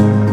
Lord.